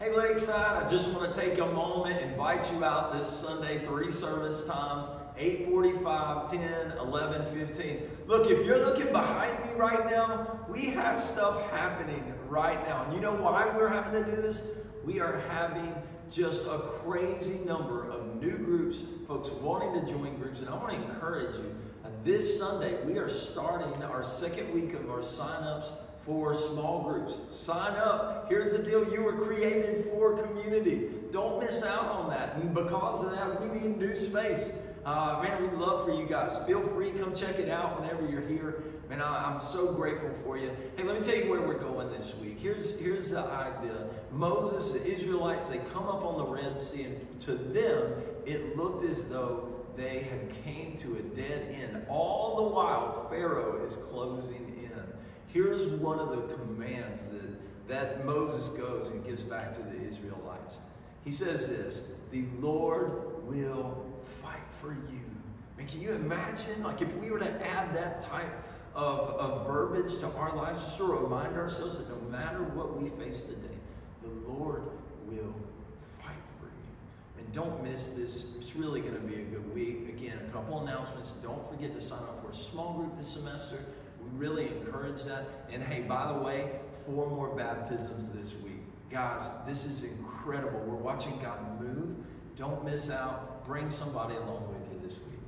Hey Lakeside, I just want to take a moment, invite you out this Sunday, three service times, 845, 10, 11, 15. Look, if you're looking behind me right now, we have stuff happening right now. And you know why we're having to do this? We are having just a crazy number of new groups, folks wanting to join groups. And I want to encourage you, uh, this Sunday, we are starting our second week of our sign-ups for small groups. Sign up. Here's the deal you were created for community. Don't miss out on that. And because of that, we need new space. Uh, man, we'd love for you guys. Feel free, come check it out whenever you're here. Man, I, am so grateful for you. Hey, let me tell you where we're going this week. Here's, here's the idea. Moses, the Israelites, they come up on the Red Sea, and to them, it looked as though they had came to a dead end. All the while, Pharaoh is closing in. Here's one of the commands that, that Moses goes and gives back to the Israelites. He says this, the Lord will fight for you. And can you imagine, like if we were to add that type of, of verbiage to our lives, just to remind ourselves that no matter what we face today, the Lord will fight for you. And don't miss this. It's really going to be a good week. Again, a couple announcements. Don't forget to sign up for a small group this semester. Really encourage that. And hey, by the way, four more baptisms this week. Guys, this is incredible. We're watching God move. Don't miss out. Bring somebody along with you this week.